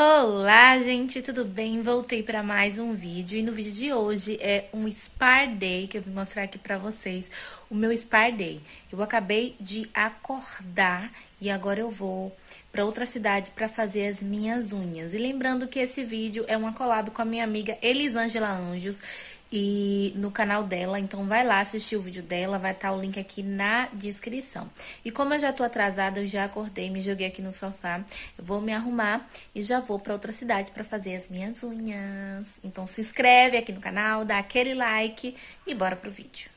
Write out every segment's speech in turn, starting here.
Olá, gente, tudo bem? Voltei para mais um vídeo e no vídeo de hoje é um Spar Day que eu vou mostrar aqui para vocês, o meu Spar Day. Eu acabei de acordar e agora eu vou para outra cidade para fazer as minhas unhas. E lembrando que esse vídeo é uma collab com a minha amiga Elisângela Anjos e no canal dela, então vai lá assistir o vídeo dela, vai estar tá o link aqui na descrição. E como eu já tô atrasada, eu já acordei, me joguei aqui no sofá, eu vou me arrumar e já vou para outra cidade para fazer as minhas unhas. Então se inscreve aqui no canal, dá aquele like e bora pro vídeo.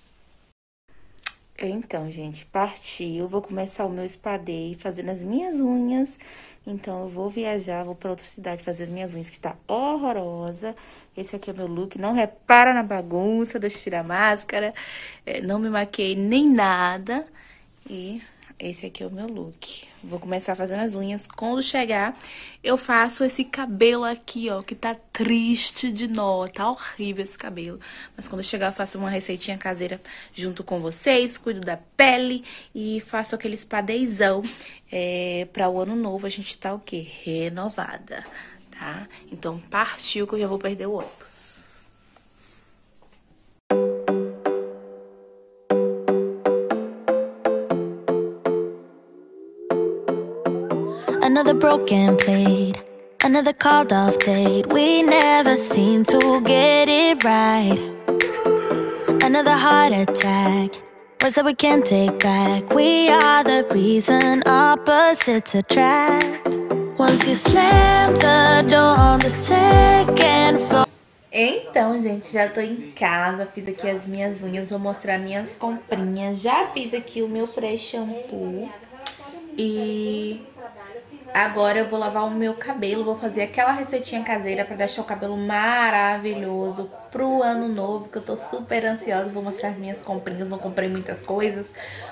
Então, gente, partiu. Vou começar o meu espadei fazendo as minhas unhas. Então, eu vou viajar, vou para outra cidade fazer as minhas unhas, que tá horrorosa. Esse aqui é meu look. Não repara na bagunça, deixa eu tirar a máscara. É, não me maquei nem nada. E esse aqui é o meu look. Vou começar fazendo as unhas. Quando chegar, eu faço esse cabelo aqui, ó, que tá triste de nó. Tá horrível esse cabelo. Mas quando chegar, eu faço uma receitinha caseira junto com vocês. Cuido da pele e faço aquele espadeizão. É, pra o ano novo, a gente tá o quê? Renovada, tá? Então, partiu que eu já vou perder o ônibus. Another broken plate, another called off date. We never seem to get it right. Another heart attack, words that we can't take back. We are the reason opposites attract. Once you slam the door on the second floor. Então, gente, já tô em casa, fiz aqui as minhas unhas, vou mostrar minhas comprinhas. Já fiz aqui o meu pré-shampoo e Agora eu vou lavar o meu cabelo, vou fazer aquela receitinha caseira pra deixar o cabelo maravilhoso pro ano novo, que eu tô super ansiosa. Vou mostrar as minhas comprinhas, não comprei muitas coisas,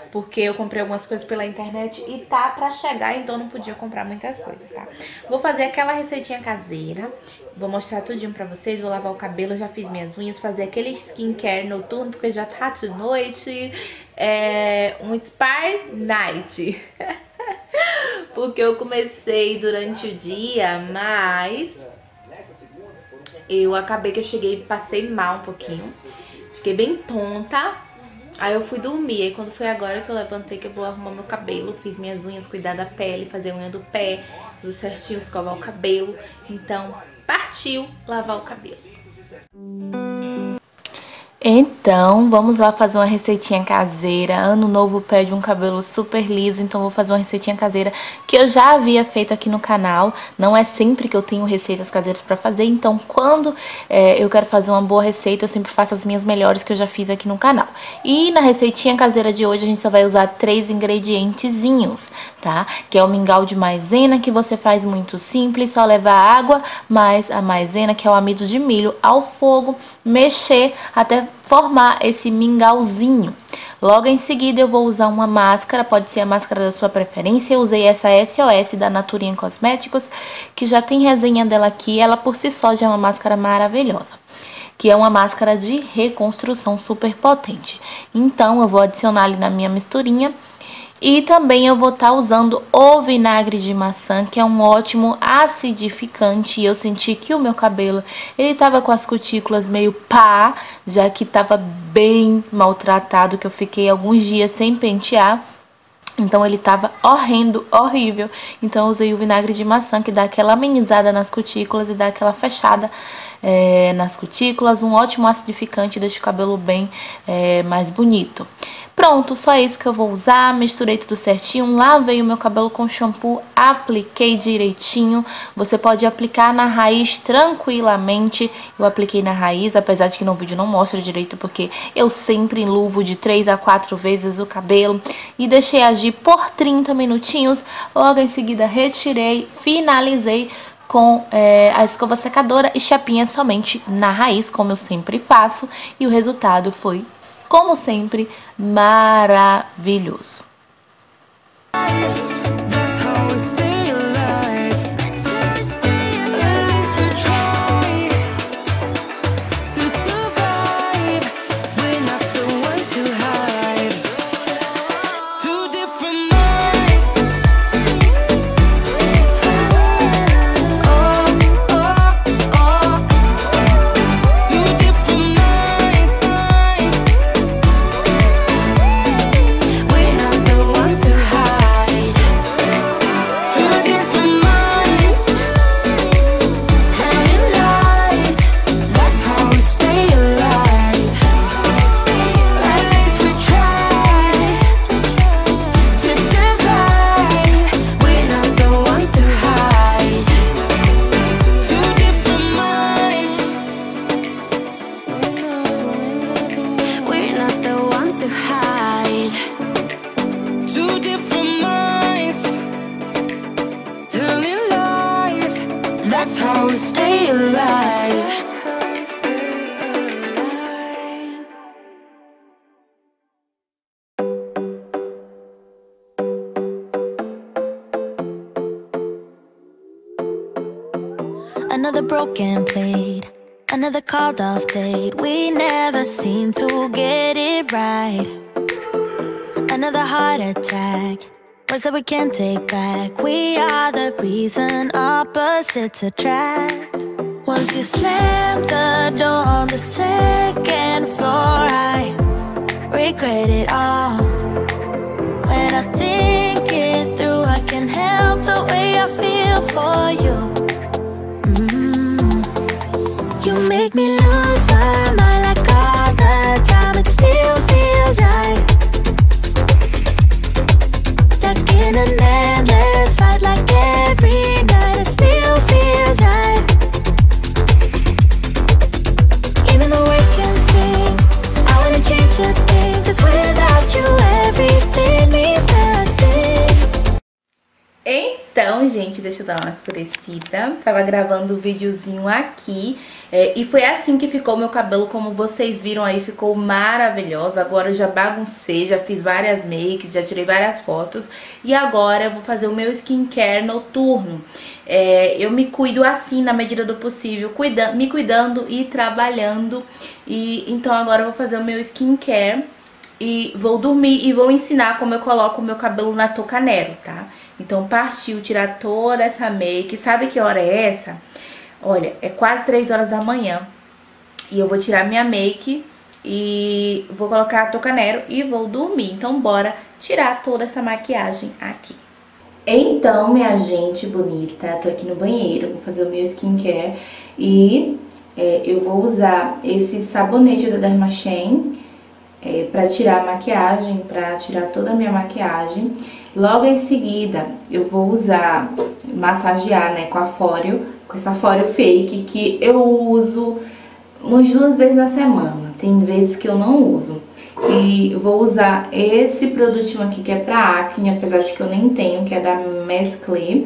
porque eu comprei algumas coisas pela internet e tá pra chegar, então não podia comprar muitas coisas, tá? Vou fazer aquela receitinha caseira, vou mostrar tudinho pra vocês, vou lavar o cabelo, já fiz minhas unhas, fazer aquele skincare noturno, porque já tá de noite, é um Spar Night. porque eu comecei durante o dia, mas eu acabei que eu cheguei passei mal um pouquinho. Fiquei bem tonta. Aí eu fui dormir. Aí quando foi agora que eu levantei que eu vou arrumar meu cabelo, fiz minhas unhas, cuidar da pele, fazer unha do pé, tudo certinho, escovar o cabelo. Então, partiu lavar o cabelo. Então, vamos lá fazer uma receitinha caseira. Ano novo pede um cabelo super liso, então vou fazer uma receitinha caseira que eu já havia feito aqui no canal. Não é sempre que eu tenho receitas caseiras pra fazer, então quando é, eu quero fazer uma boa receita, eu sempre faço as minhas melhores que eu já fiz aqui no canal. E na receitinha caseira de hoje, a gente só vai usar três ingredientezinhos, tá? Que é o mingau de maisena, que você faz muito simples, só levar água, mais a maisena, que é o amido de milho, ao fogo, mexer até formar esse mingauzinho. Logo em seguida eu vou usar uma máscara, pode ser a máscara da sua preferência. Eu usei essa SOS da Naturinha Cosméticos, que já tem resenha dela aqui. Ela por si só já é uma máscara maravilhosa que é uma máscara de reconstrução super potente. Então, eu vou adicionar ali na minha misturinha e também eu vou estar tá usando o vinagre de maçã, que é um ótimo acidificante. E eu senti que o meu cabelo, ele tava com as cutículas meio pá, já que tava bem maltratado, que eu fiquei alguns dias sem pentear. Então ele tava horrendo, horrível. Então eu usei o vinagre de maçã que dá aquela amenizada nas cutículas e dá aquela fechada é, nas cutículas. Um ótimo acidificante, deixa o cabelo bem é, mais bonito. Pronto, só isso que eu vou usar, misturei tudo certinho, lavei o meu cabelo com shampoo, apliquei direitinho. Você pode aplicar na raiz tranquilamente. Eu apliquei na raiz, apesar de que no vídeo não mostra direito, porque eu sempre enluvo de 3 a 4 vezes o cabelo. E deixei agir por 30 minutinhos, logo em seguida retirei, finalizei com é, a escova secadora e chapinha somente na raiz, como eu sempre faço. E o resultado foi como sempre, maravilhoso. That's how we stay alive. Another broken plate, another called off date. We never seem to get it right. Another heart attack, words that we can't take back. We are the reason opposites attract. Once you slam the door on the second floor, I regret it all. When I think it through, I can help the way I feel for you. Deixa eu dar uma escurecida. Tava gravando o um videozinho aqui. É, e foi assim que ficou meu cabelo, como vocês viram aí, ficou maravilhoso. Agora eu já baguncei, já fiz várias makes, já tirei várias fotos. E agora eu vou fazer o meu skincare noturno. É, eu me cuido assim, na medida do possível, cuida me cuidando e trabalhando. E então agora eu vou fazer o meu skincare e vou dormir e vou ensinar como eu coloco o meu cabelo na touca Nero, tá? Então partiu tirar toda essa make. Sabe que hora é essa? Olha, é quase 3 horas da manhã. E eu vou tirar minha make e vou colocar a touca Nero e vou dormir. Então bora tirar toda essa maquiagem aqui. Então, minha gente bonita, tô aqui no banheiro, vou fazer o meu skincare e é, eu vou usar esse sabonete da Dermachen é, pra tirar a maquiagem, pra tirar toda a minha maquiagem. Logo em seguida, eu vou usar, massagear, né, com a Fóreo, com essa Fóreo Fake, que eu uso umas duas vezes na semana. Tem vezes que eu não uso. E vou usar esse produtinho aqui que é pra acne, apesar de que eu nem tenho, que é da Mesclé.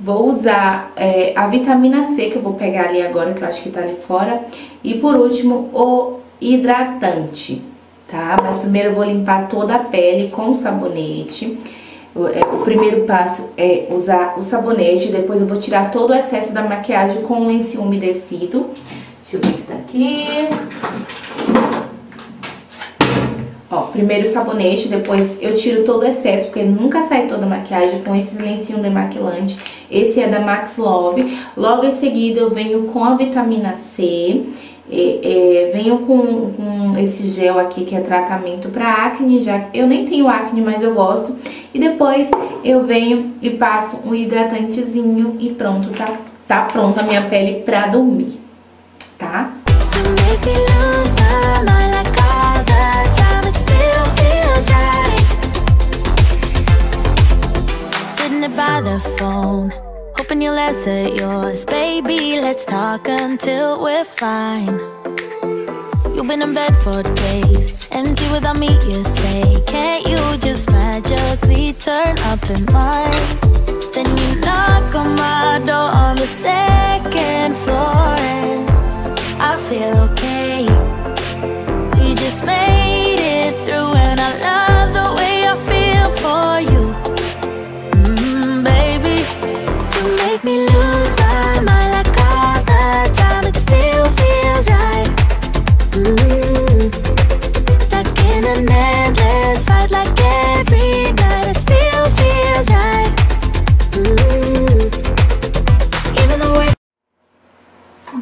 Vou usar é, a vitamina C, que eu vou pegar ali agora, que eu acho que tá ali fora. E por último, o hidratante, tá? Mas primeiro eu vou limpar toda a pele com sabonete. É, o primeiro passo é usar o sabonete, depois eu vou tirar todo o excesso da maquiagem com um lencinho umedecido. Deixa eu ver o que tá aqui. Ó, primeiro o sabonete, depois eu tiro todo o excesso, porque nunca sai toda a maquiagem com esse lencinho demaquilante. Esse é da Max Love. Logo em seguida eu venho com a vitamina C. Venho com, com esse gel aqui que é tratamento para acne, já eu nem tenho acne, mas eu gosto. E depois eu venho e passo um hidratantezinho e pronto, tá, tá pronta a minha pele pra dormir, tá? You By the phone, hoping you'll answer yours. Baby, let's talk until we're fine. You've been in bed for days, empty without me, you say. Can't you just magically turn up in mine? Then you knock on my door on the second floor, and I feel okay. We just made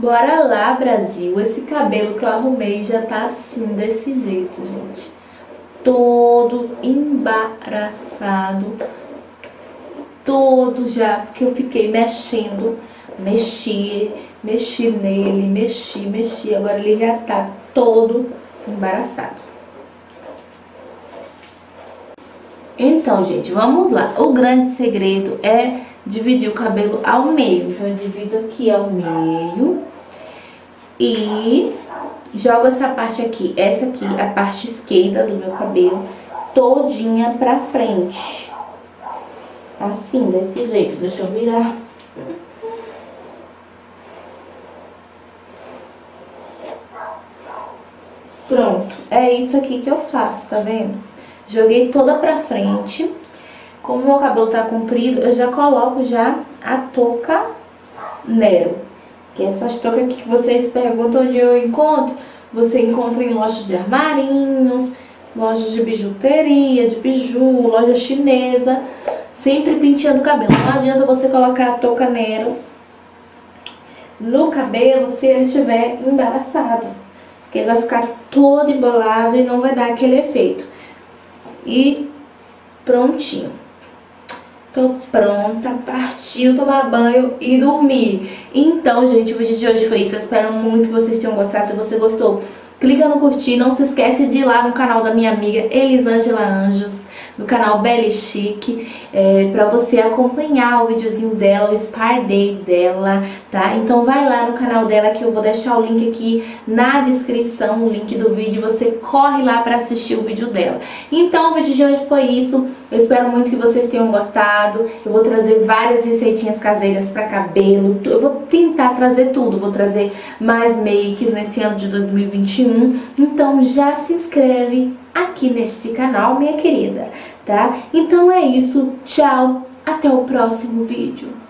Bora lá, Brasil. Esse cabelo que eu arrumei já tá assim, desse jeito, gente. Todo embaraçado. Todo já, porque eu fiquei mexendo. Mexi, mexi nele, mexi, mexi. Agora ele já tá todo embaraçado. Então, gente, vamos lá. O grande segredo é dividir o cabelo ao meio. Então, eu divido aqui ao meio e jogo essa parte aqui, essa aqui, a parte esquerda do meu cabelo, todinha pra frente. Assim, desse jeito. Deixa eu virar. Pronto, é isso aqui que eu faço, tá vendo? Joguei toda pra frente. Como meu cabelo tá comprido, eu já coloco já a touca Nero. Que essas aqui que vocês perguntam onde eu encontro. Você encontra em lojas de armarinhos, lojas de bijuteria, de biju, loja chinesa. Sempre penteando o cabelo. Não adianta você colocar a touca Nero no cabelo se ele estiver embaraçado. Porque ele vai ficar todo embolado e não vai dar aquele efeito. E prontinho. Tô pronta, partiu tomar banho e dormir. Então, gente, o vídeo de hoje foi isso. Eu espero muito que vocês tenham gostado. Se você gostou, clica no curtir. Não se esquece de ir lá no canal da minha amiga Elisângela Anjos no canal Belly Chic, é, pra você acompanhar o videozinho dela, o Spar Day dela, tá? Então vai lá no canal dela que eu vou deixar o link aqui na descrição, o link do vídeo, você corre lá pra assistir o vídeo dela. Então o vídeo de hoje foi isso, eu espero muito que vocês tenham gostado, eu vou trazer várias receitinhas caseiras pra cabelo, eu vou tentar trazer tudo, vou trazer mais makes nesse ano de 2021, então já se inscreve aqui neste canal, minha querida, tá? Então é isso, tchau, até o próximo vídeo.